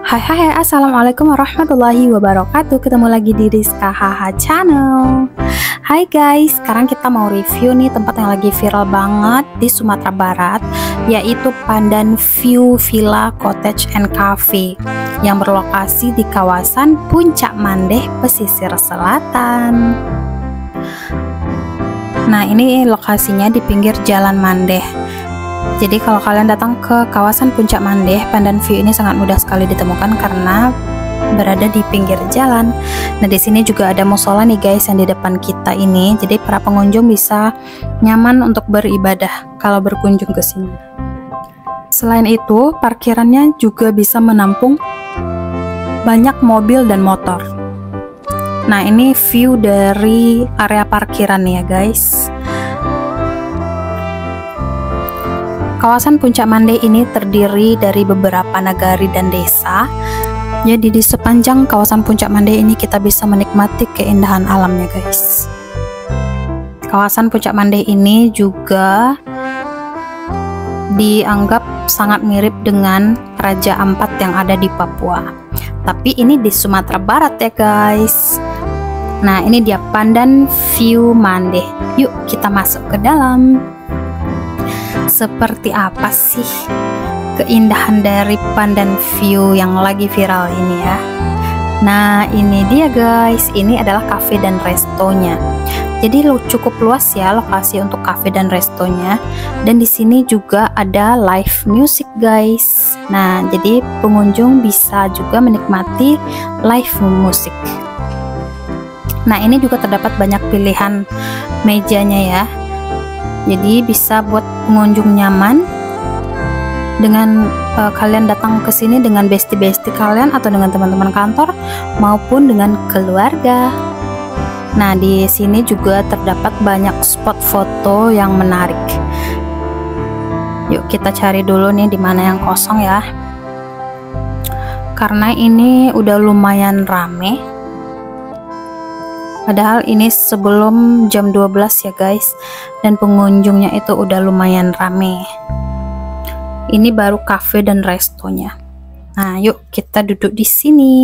Hai hai assalamualaikum warahmatullahi wabarakatuh. Ketemu lagi di Rizka Haha Channel. Hai guys, sekarang kita mau review nih tempat yang lagi viral banget di Sumatera Barat Yaitu Pandan View Villa Cottage and Cafe Yang berlokasi di kawasan Puncak Mandeh, Pesisir Selatan. Nah ini lokasinya di pinggir Jalan Mandeh jadi kalau kalian datang ke kawasan Puncak Mandeh, Pandan View ini sangat mudah sekali ditemukan karena berada di pinggir jalan. Nah, di sini juga ada musola nih guys yang di depan kita ini. Jadi para pengunjung bisa nyaman untuk beribadah kalau berkunjung ke sini. Selain itu, parkirannya juga bisa menampung banyak mobil dan motor. Nah, ini view dari area parkiran ya guys. Kawasan Puncak Mande ini terdiri dari beberapa nagari dan desa. Jadi di sepanjang kawasan Puncak Mande ini kita bisa menikmati keindahan alamnya, guys. Kawasan Puncak Mande ini juga dianggap sangat mirip dengan Raja Ampat yang ada di Papua. Tapi ini di Sumatera Barat ya, guys. Nah, ini dia Pandan View Mande. Yuk, kita masuk ke dalam seperti apa sih keindahan dari pandan view yang lagi viral ini ya? Nah ini dia guys. Ini adalah cafe dan restonya. Jadi cukup luas ya lokasi untuk cafe dan restonya. Dan di sini juga ada live music guys. Nah jadi pengunjung bisa juga menikmati live musik nah ini juga terdapat banyak pilihan mejanya ya jadi bisa buat pengunjung nyaman dengan uh, kalian datang ke sini dengan bestie-bestie kalian atau dengan teman-teman kantor maupun dengan keluarga. Nah, di sini juga terdapat banyak spot foto yang menarik. Yuk kita cari dulu nih di mana yang kosong ya. Karena ini udah lumayan rame Padahal ini sebelum jam 12 ya guys. Dan pengunjungnya itu udah lumayan rame. Ini baru cafe dan restonya. Nah yuk kita duduk di sini.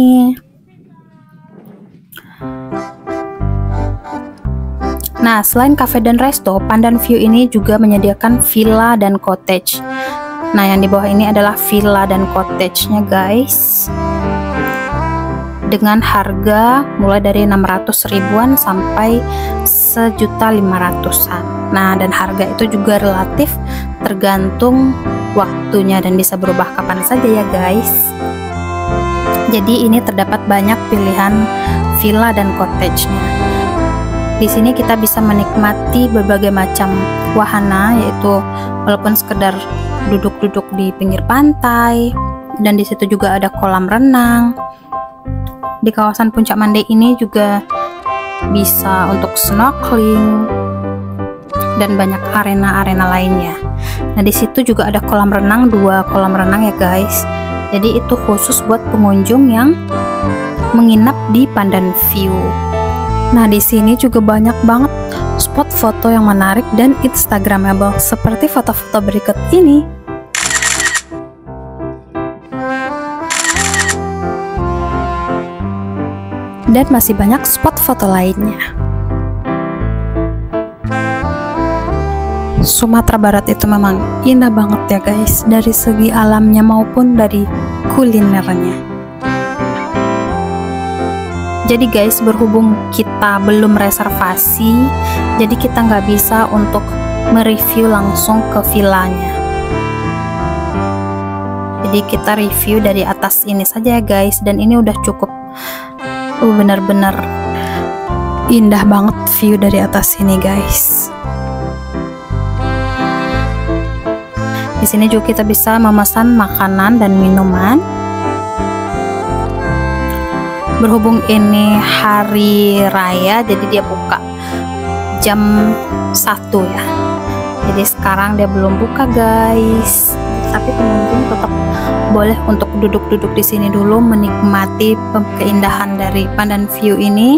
Nah selain cafe dan resto Pandan View ini juga menyediakan villa dan cottage. Nah yang di bawah ini adalah villa dan cottage-nya guys dengan harga mulai dari 600 ribuan sampai sejuta lima ratusan. Nah dan harga itu juga relatif tergantung waktunya dan bisa berubah kapan saja ya guys. Jadi ini terdapat banyak pilihan villa dan cottage-nya. Di sini kita bisa menikmati berbagai macam wahana yaitu walaupun sekedar duduk-duduk di pinggir pantai dan di situ juga ada kolam renang di kawasan puncak Mande ini juga bisa untuk snorkeling dan banyak arena-arena lainnya. Nah, di situ juga ada kolam renang, dua kolam renang ya, guys. Jadi itu khusus buat pengunjung yang menginap di Pandan View. Nah, di sini juga banyak banget spot foto yang menarik dan instagramable seperti foto-foto berikut ini. Dan masih banyak spot foto lainnya. Sumatera Barat itu memang indah banget ya guys dari segi alamnya maupun dari kulinernya. Jadi guys berhubung kita belum reservasi, jadi kita nggak bisa untuk mereview langsung ke villanya. Jadi kita review dari atas ini saja ya guys dan ini udah cukup uh benar-benar indah banget view dari atas sini guys. Di sini juga kita bisa memesan makanan dan minuman. Berhubung ini hari raya jadi dia buka jam 1 ya. Jadi sekarang dia belum buka guys. Tapi tetap boleh untuk duduk-duduk di sini dulu menikmati keindahan dari pandan view ini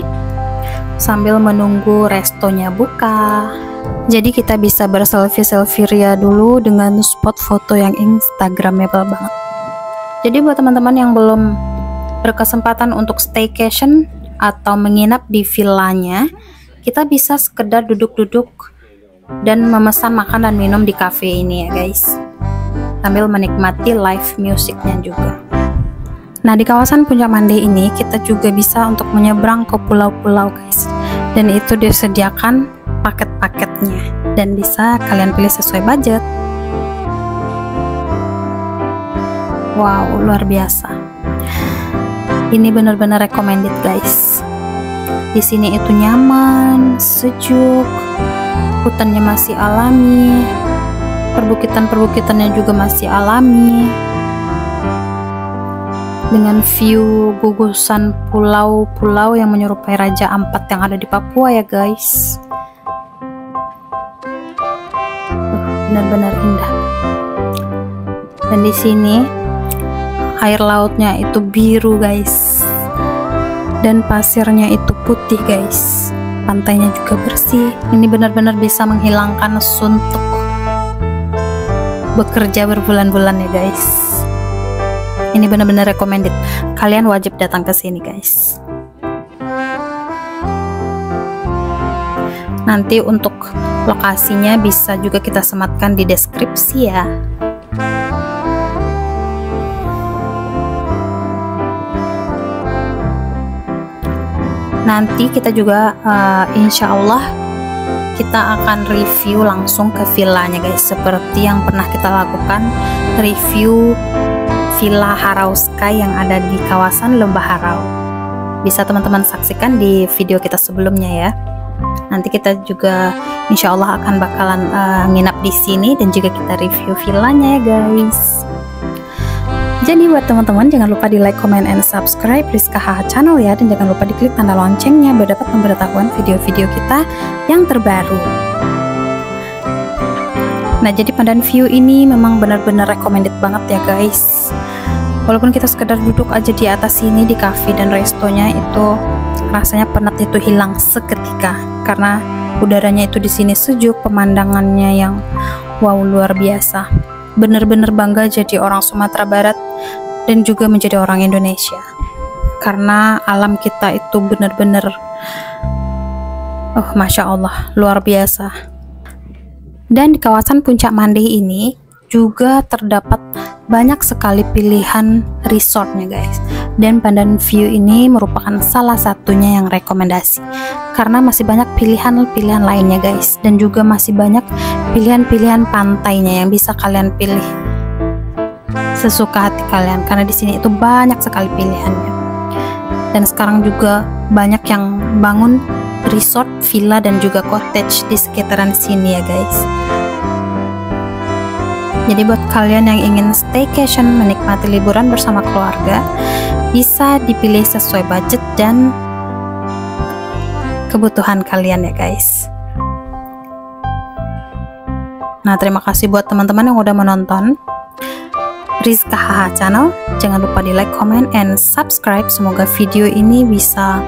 sambil menunggu restonya buka. Jadi kita bisa berselfie-selfie ria dulu dengan spot foto yang instagramable banget. jadi buat teman-teman yang belum berkesempatan untuk staycation atau menginap di villanya kita bisa sekedar duduk-duduk dan memesan makan dan minum di cafe ini ya guys sambil menikmati live musiknya juga Nah, di kawasan Puncak Mande ini kita juga bisa untuk menyeberang ke pulau-pulau, guys. Dan itu disediakan paket-paketnya dan bisa kalian pilih sesuai budget. Wow, luar biasa. Ini benar-benar recommended, guys. Di sini itu nyaman, sejuk, hutannya masih alami, perbukitan-perbukitannya juga masih alami. Dengan view gugusan pulau-pulau yang menyerupai Raja Ampat yang ada di Papua ya guys. Benar-benar indah. Dan di sini air lautnya itu biru guys. Dan pasirnya itu putih guys. Pantainya juga bersih. Ini benar-benar bisa menghilangkan suntuk bekerja berbulan-bulan ya guys. Ini benar-benar recommended. Kalian wajib datang ke sini guys. Nanti untuk lokasinya bisa juga kita sematkan di deskripsi ya. Nanti kita juga uh, insya Allah kita akan review langsung ke villanya guys seperti yang pernah kita lakukan review Villa Harau Sky yang ada di kawasan Lembah Harau. Bisa teman-teman saksikan di video kita sebelumnya ya. Nanti kita juga insya Allah akan bakalan uh, nginap di sini dan juga kita review villanya ya guys. Jadi buat teman-teman jangan lupa di like, comment, and subscribe Rizka HH channel ya. Dan jangan lupa diklik tanda loncengnya biar dapat memberitahuan video-video kita yang terbaru. Nah jadi pandan view ini memang benar-benar recommended banget ya guys. Walaupun kita sekedar duduk aja di atas sini di cafe dan restonya itu rasanya penat itu hilang seketika. Karena udaranya itu di sini sejuk pemandangannya yang wow luar biasa bener-bener bangga jadi orang Sumatera Barat dan juga menjadi orang Indonesia. Karena alam kita itu bener-bener oh Masya Allah luar biasa. Dan di kawasan Puncak Mande ini juga terdapat banyak sekali pilihan resortnya guys dan Pandan View ini merupakan salah satunya yang rekomendasi. Karena masih banyak pilihan-pilihan lainnya guys. Dan juga masih banyak pilihan-pilihan pantainya yang bisa kalian pilih. Sesuka hati kalian karena di sini itu banyak sekali pilihannya. Dan sekarang juga banyak yang bangun resort, villa dan juga cottage di sekitaran sini ya guys jadi buat kalian yang ingin staycation menikmati liburan bersama keluarga, bisa dipilih sesuai budget dan kebutuhan kalian ya guys. Nah, terima kasih buat teman-teman yang udah menonton. Rizka HH Channel, jangan lupa di like, comment, and subscribe. Semoga video ini bisa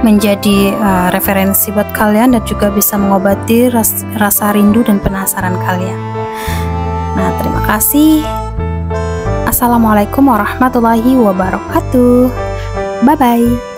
menjadi uh, referensi buat kalian dan juga bisa mengobati ras rasa rindu dan penasaran kalian. Nah, terima kasih. Assalamualaikum warahmatullahi wabarakatuh. Bye bye.